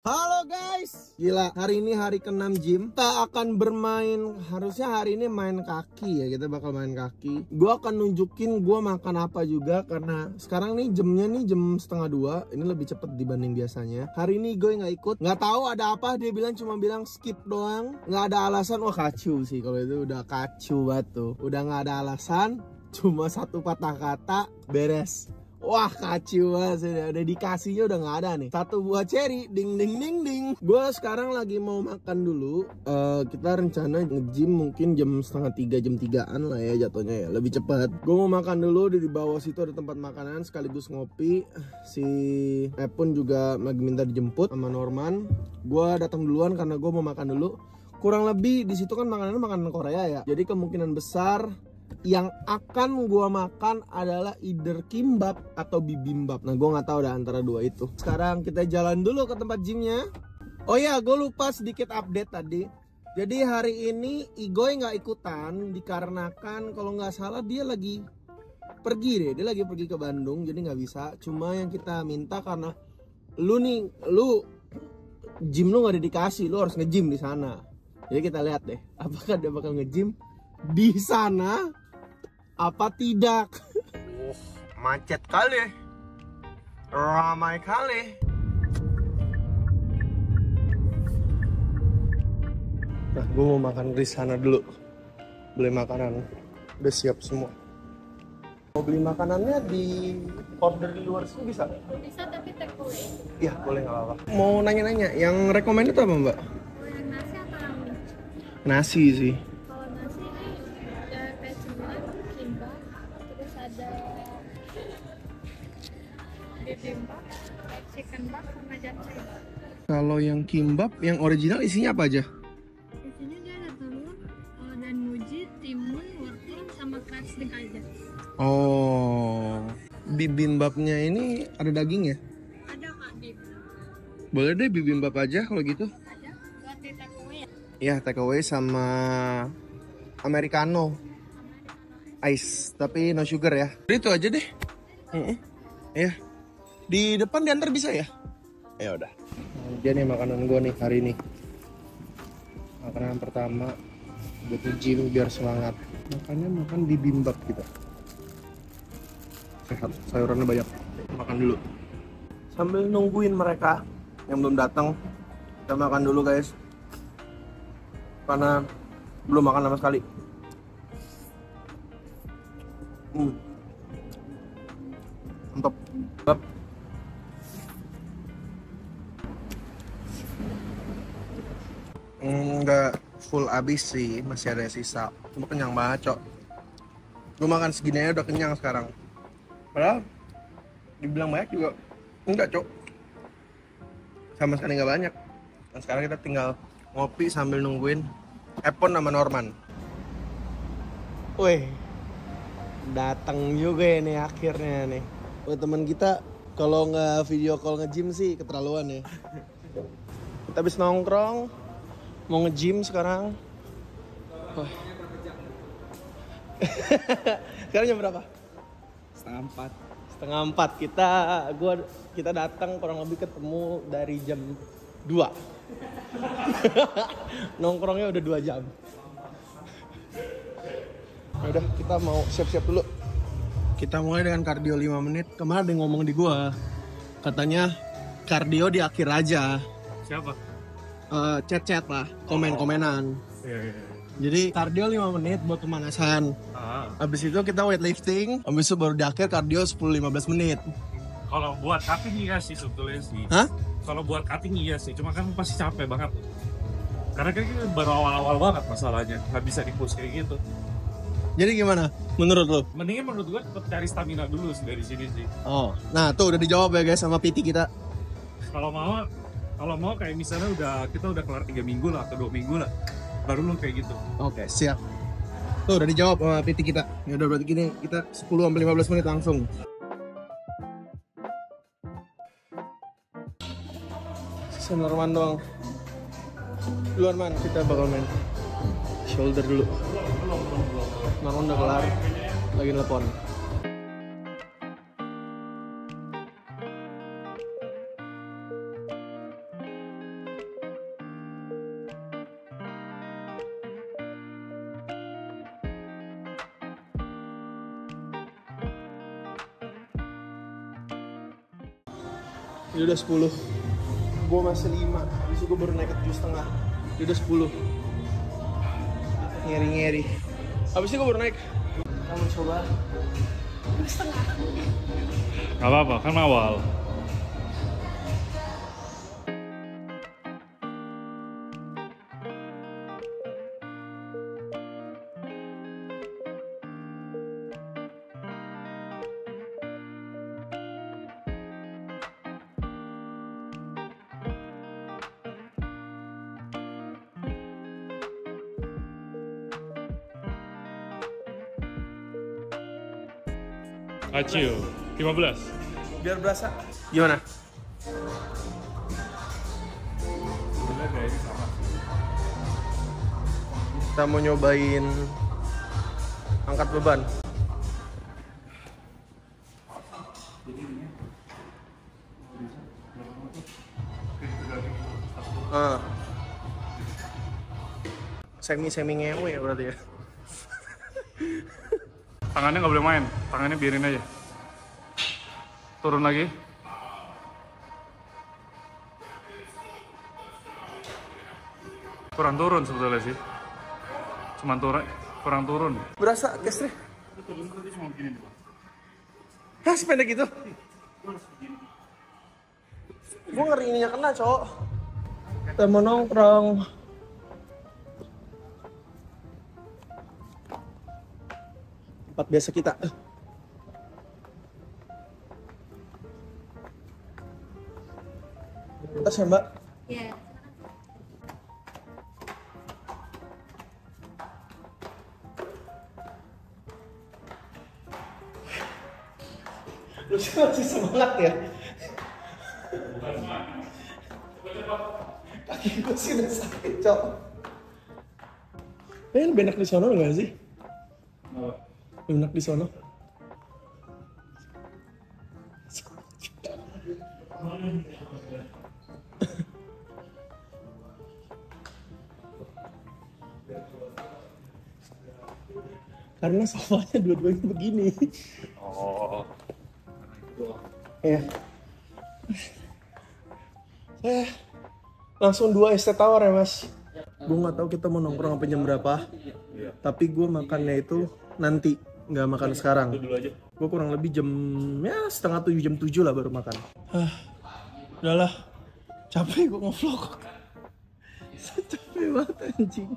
Halo guys, gila hari ini hari ke-6 gym. Kita akan bermain, harusnya hari ini main kaki ya Kita bakal main kaki. Gue akan nunjukin gue makan apa juga Karena sekarang nih jamnya nih jam setengah dua. Ini lebih cepet dibanding biasanya. Hari ini gue nggak ikut, nggak tahu ada apa Dia bilang cuma bilang skip doang. Nggak ada alasan, wah kacu sih Kalau itu. Udah kacu banget tuh. Udah nggak ada alasan, cuma satu patah kata beres Wah kacau banget Udah dikasihnya udah nggak ada nih. Satu buah cherry. Ding ding ding ding. Gue sekarang lagi mau makan dulu. Uh, Kita rencana nge-gym mungkin jam setengah tiga Jam tigaan lah ya jatuhnya ya. Lebih cepat Gue mau makan dulu. Di bawah situ ada tempat makanan Sekaligus ngopi. Si Epon juga lagi minta dijemput Sama Norman. Gue datang duluan karena gue mau makan dulu. Kurang lebih di situ kan makanannya makanan Korea ya. Jadi kemungkinan besar yang akan gua makan adalah either kimbap atau bibimbap. Nah, gua nggak tahu dah antara dua itu. Sekarang kita jalan dulu ke tempat gymnya. Oh ya, gue lupa sedikit update tadi. Jadi hari ini Igoy nggak ikutan dikarenakan kalau nggak salah dia lagi pergi deh. Dia lagi pergi ke Bandung, jadi nggak bisa. Cuma yang kita minta karena lu nih, lu gym lu nggak dikasih, lu harus nge-gym di sana. Jadi kita lihat deh, apakah dia bakal nge-gym di sana apa tidak? Uh, macet kali. Ramai kali. Nah, gue mau makan di sana dulu. Beli makanan. Udah siap semua. Mau beli makanannya di order di luar sini bisa? Bisa tapi take away. Iya, boleh nggak apa-apa. Mau nanya-nanya, yang recommended apa mbak? Mau yang nasi atau? Nasi sih. Kalau yang kimbap, yang original isinya apa aja? Di sini dia ada telur, eh, dan muji, timun, wortel, sama kreslik aja. Oh, bibimbapnya ini ada daging ya? Ada kak Boleh deh bibimbap aja kalau gitu. ada buat di take away ya. Ya, take away sama americano ice, tapi no sugar ya. Itu aja deh. Iya. Di depan diantar bisa ya? Ya udah. Dia nih makanan gua nih hari ini. Makanan pertama buat gym biar semangat. Makannya makan bibimbap kita. Sehat, sayurannya banyak. Makan dulu. Sambil nungguin mereka yang belum datang, kita makan dulu guys karena belum makan sama sekali. Hmm. Enggak full habis sih, masih ada sisa. Cuma kenyang banget, Cok. Gue makan segini aja udah kenyang sekarang. Padahal dibilang banyak juga enggak, Cok. Sama sekali nggak banyak. Dan sekarang kita tinggal ngopi sambil nungguin Epon sama Norman. Wih, datang juga ini akhirnya nih. Oh teman kita kalau nggak video call nge-gym sih keterlaluan ya. Kita habis nongkrong, mau nge-gym sekarang. Wah. sekarang jam berapa? setengah empat Setengah empat kita gua kita datang kurang lebih ketemu dari jam 2 Nongkrongnya udah dua jam. Ya Udah kita mau siap-siap dulu. Kita mulai dengan kardio 5 menit. Kemarin ada yang ngomong di gua katanya kardio di akhir aja. siapa Eh, chat-chat lah, komen-komenan. Iya, Jadi kardio 5 menit buat pemanasan. Ah, Habis itu kita weightlifting, habis itu baru di akhir kardio 10-15 menit. kalau buat cutting iya sih sebetulnya sih Hah? kalau buat cutting iya sih cuma kan pasti capek banget karena kan kita baru awal-awal banget masalahnya nggak bisa dipus kayak gitu Jadi gimana menurut lo? mendingan menurut gua tetap cari stamina dulu sih dari sini sih Oh, nah tuh udah dijawab ya guys sama PT kita. kalau mau kalau mau kayak misalnya udah kita udah kelar tiga minggu lah atau dua minggu lah baru lu kayak gitu Oke, siap. Tuh udah dijawab sama PT kita. Ya udah berarti gini, kita 10 sampai 15 menit langsung. Sisa Norman doang. Duluan man, kita bakal main shoulder dulu. Norman udah kelar, lagi telepon. Ini udah 10 Gue masih 5 Habis itu gue baru naik ke 7 setengah. Ini udah 10 Ngeri-ngeri. Habis itu gue baru naik. Kamu coba. Gak apa-apa, kan awal. Acil, 15. Biar berasa Gimana? Kita mau nyobain Angkat beban Ah. Semi-semi ngewe ya berarti ya Tangannya nggak boleh main, tangannya biarin aja. Turun lagi. Kurang turun sebetulnya sih. Cuman turun, kurang turun. Berasa gastri? Hah sependek itu? Gue ngeri ininya kena cowok mau nongkrong Tempat biasa kita Atas ya mbak Ya. Lu sih masih semangat ya? Kaki gue sih udah sakit, cok. Eh, lebih enak di sono nggak sih? Lebih enak di sono. Karena sofanya dua-duanya begini. Oh, Ya. Eh, langsung dua ST Tower ya mas. Gue nggak tahu kita mau nongkrong sampai jam berapa. Tapi gue makannya itu nanti, nggak makan sekarang. dulu aja. Gue kurang lebih jam ya setengah tujuh jam tujuh lah baru makan. Ah, udahlah, capek gue ngevlog. Capek banget anjing.